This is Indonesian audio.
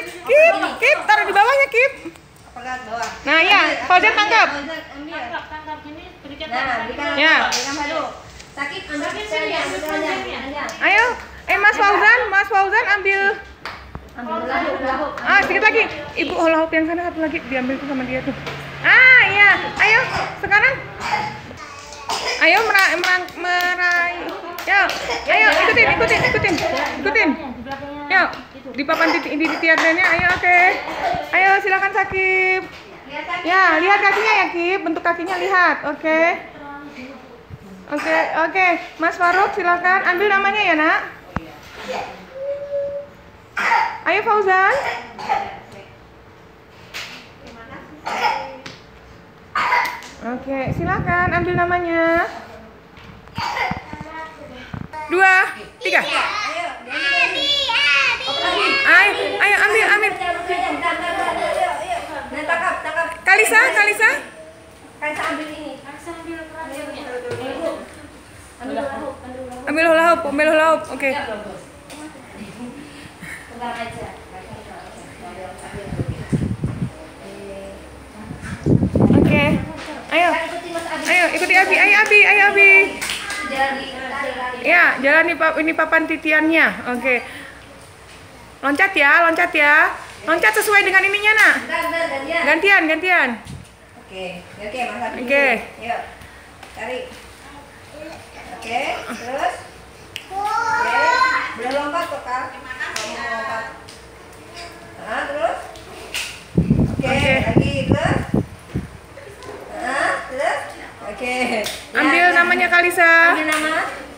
Kip, Kip, Kip, taruh di bawahnya Kip. Bawah? Nah ya, Fauzan tangkap. Tangkap, tangkap sini, berikan Nah, tangkap. berikan Ya. Sakit ambil sini. Ayo, eh Mas Fauzan, Mas Fauzan ambil. Ah, sedikit lagi. Ibu hoop yang sana satu lagi diambil tuh sama dia tuh. Ah, iya. Ayo, sekarang. Ayo meraih, meraih. Yo, ayo ikutin, ikutin, ikutin, ikutin. Di papan titik di titiknya. Ayo, oke. Ayo, silakan Sakib. Ya, lihat kakinya ya, Kip. Bentuk kakinya lihat. Oke. Oke, oke. Mas Faruk, silakan ambil namanya ya, Nak. Ayo Fauzan. Oke, silakan ambil namanya. Dua, tiga. Kalisa ambil ini. Sambil Ambil ambil lahuk. Ambil hoop, ambil hoop. Oke. Pegang aja. Oke. Ayo. Ikuti Mas Abi. Ayo ikuti Abi, ayo Abi, ayo Abi. Ya, jalan pap ini papan titiannya. Oke. Loncat ya, loncat ya. Loncat sesuai dengan ininya, Nak. Gantian, gantian. Oke, ya, oke masak dulu. Oke. Yuk. Cari. Oke, terus. Oke. Belum lompat kok, Kak. Nah, oke, lagi terus. Nah, terus. Ambil iya, iya. namanya Kalisa. Ambil nama.